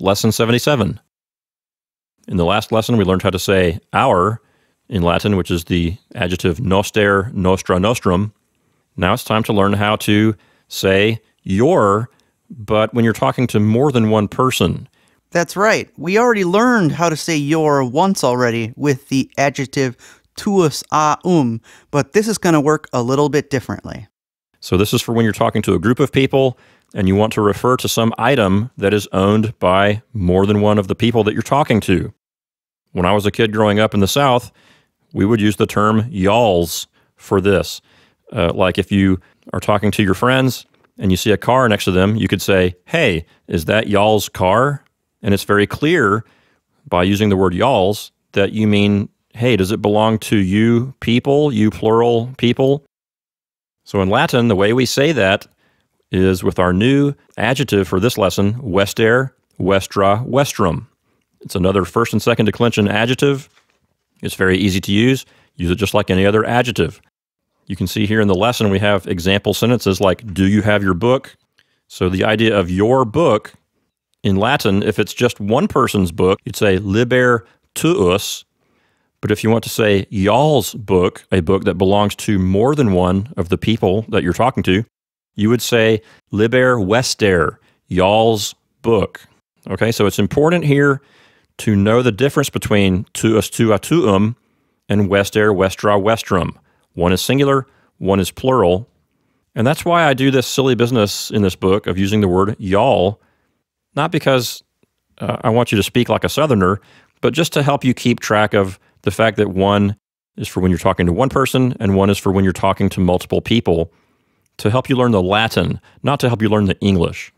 Lesson 77. In the last lesson, we learned how to say our in Latin, which is the adjective noster, nostra, nostrum. Now it's time to learn how to say your, but when you're talking to more than one person. That's right. We already learned how to say your once already with the adjective tuus a um, but this is going to work a little bit differently. So this is for when you're talking to a group of people and you want to refer to some item that is owned by more than one of the people that you're talking to. When I was a kid growing up in the South, we would use the term y'alls for this. Uh, like if you are talking to your friends and you see a car next to them, you could say, Hey, is that y'all's car? And it's very clear by using the word y'alls that you mean, Hey, does it belong to you people, you plural people? So in Latin, the way we say that is with our new adjective for this lesson, vester, vestra, vestrum. It's another first and second declension adjective. It's very easy to use. Use it just like any other adjective. You can see here in the lesson we have example sentences like, Do you have your book? So the idea of your book in Latin, if it's just one person's book, you'd say liber tuus, but if you want to say y'all's book, a book that belongs to more than one of the people that you're talking to, you would say liber vester, y'all's book. Okay, so it's important here to know the difference between tuus tua tuum and vester vestra vestrum. One is singular, one is plural. And that's why I do this silly business in this book of using the word y'all, not because uh, I want you to speak like a southerner, but just to help you keep track of the fact that one is for when you're talking to one person and one is for when you're talking to multiple people to help you learn the Latin, not to help you learn the English.